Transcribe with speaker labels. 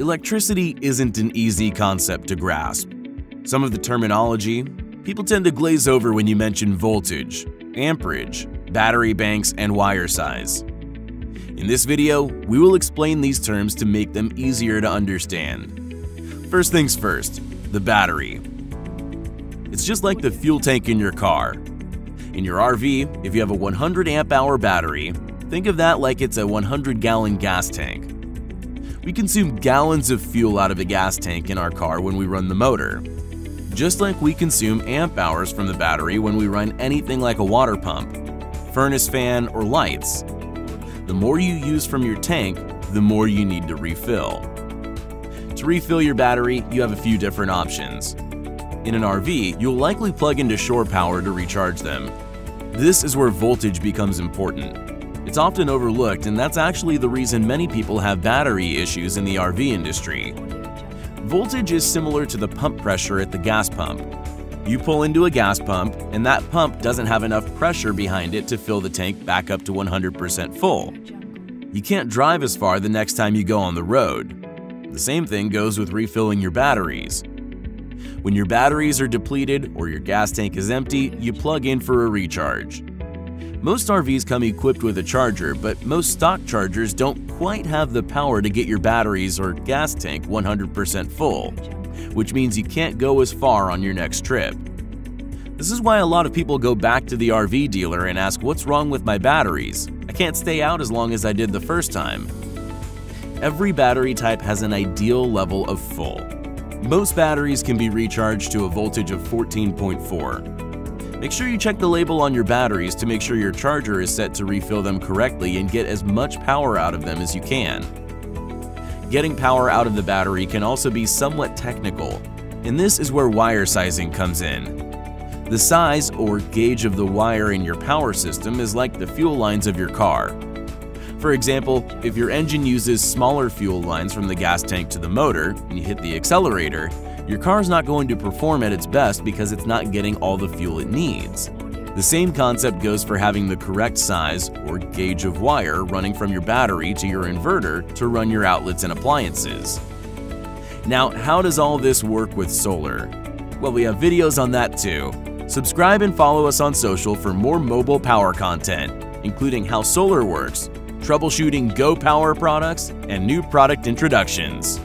Speaker 1: Electricity isn't an easy concept to grasp. Some of the terminology, people tend to glaze over when you mention voltage, amperage, battery banks, and wire size. In this video, we will explain these terms to make them easier to understand. First things first, the battery. It's just like the fuel tank in your car. In your RV, if you have a 100 amp hour battery, think of that like it's a 100 gallon gas tank. We consume gallons of fuel out of the gas tank in our car when we run the motor. Just like we consume amp hours from the battery when we run anything like a water pump, furnace fan, or lights. The more you use from your tank, the more you need to refill. To refill your battery, you have a few different options. In an RV, you'll likely plug into shore power to recharge them. This is where voltage becomes important. It's often overlooked, and that's actually the reason many people have battery issues in the RV industry. Voltage is similar to the pump pressure at the gas pump. You pull into a gas pump, and that pump doesn't have enough pressure behind it to fill the tank back up to 100% full. You can't drive as far the next time you go on the road. The same thing goes with refilling your batteries. When your batteries are depleted or your gas tank is empty, you plug in for a recharge. Most RVs come equipped with a charger, but most stock chargers don't quite have the power to get your batteries or gas tank 100% full, which means you can't go as far on your next trip. This is why a lot of people go back to the RV dealer and ask what's wrong with my batteries. I can't stay out as long as I did the first time. Every battery type has an ideal level of full. Most batteries can be recharged to a voltage of 14.4, Make sure you check the label on your batteries to make sure your charger is set to refill them correctly and get as much power out of them as you can. Getting power out of the battery can also be somewhat technical, and this is where wire sizing comes in. The size or gauge of the wire in your power system is like the fuel lines of your car. For example, if your engine uses smaller fuel lines from the gas tank to the motor and you hit the accelerator, your car is not going to perform at its best because it's not getting all the fuel it needs. The same concept goes for having the correct size or gauge of wire running from your battery to your inverter to run your outlets and appliances. Now, how does all this work with solar? Well, we have videos on that too. Subscribe and follow us on social for more mobile power content, including how solar works, troubleshooting Go Power products, and new product introductions.